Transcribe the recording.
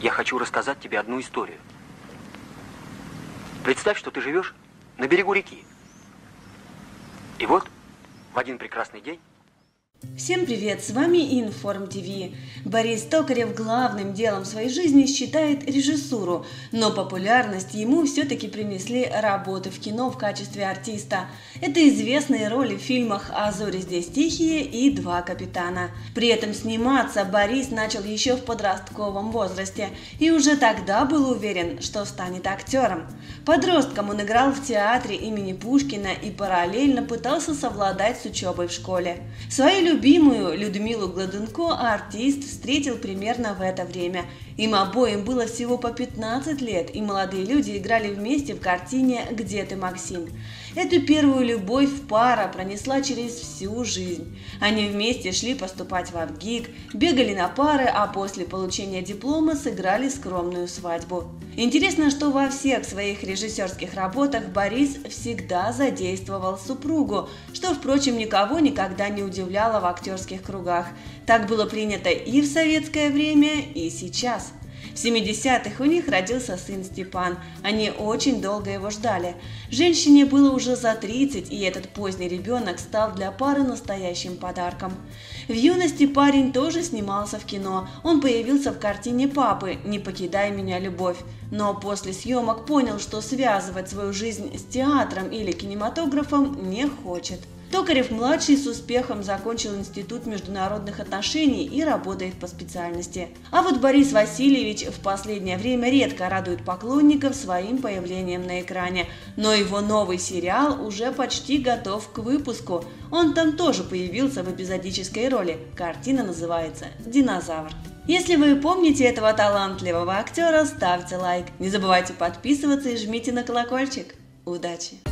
я хочу рассказать тебе одну историю. Представь, что ты живешь на берегу реки. И вот в один прекрасный день Всем привет, с вами Информ ТВ. Борис Токарев главным делом своей жизни считает режиссуру, но популярность ему все-таки принесли работы в кино в качестве артиста. Это известные роли в фильмах «А зори здесь тихие» и «Два капитана». При этом сниматься Борис начал еще в подростковом возрасте и уже тогда был уверен, что станет актером. Подростком он играл в театре имени Пушкина и параллельно пытался совладать с учебой в школе. Свою любимую Людмилу Гладунко артист встретил примерно в это время. Им обоим было всего по 15 лет, и молодые люди играли вместе в картине «Где ты, Максим?». Эту первую любовь пара пронесла через всю жизнь. Они вместе шли поступать в Авгик, бегали на пары, а после получения диплома сыграли скромную свадьбу. Интересно, что во всех своих режиссерских работах Борис всегда задействовал супругу, что, впрочем, никого никогда не удивляло в актерских кругах. Так было принято и в советское время, и сейчас. В 70-х у них родился сын Степан. Они очень долго его ждали. Женщине было уже за 30, и этот поздний ребенок стал для пары настоящим подарком. В юности парень тоже снимался в кино. Он появился в картине папы «Не покидай меня, любовь». Но после съемок понял, что связывать свою жизнь с театром или кинематографом не хочет. Токарев-младший с успехом закончил Институт международных отношений и работает по специальности. А вот Борис Васильевич в последнее время редко радует поклонников своим появлением на экране. Но его новый сериал уже почти готов к выпуску. Он там тоже появился в эпизодической роли. Картина называется «Динозавр». Если вы помните этого талантливого актера, ставьте лайк. Не забывайте подписываться и жмите на колокольчик. Удачи!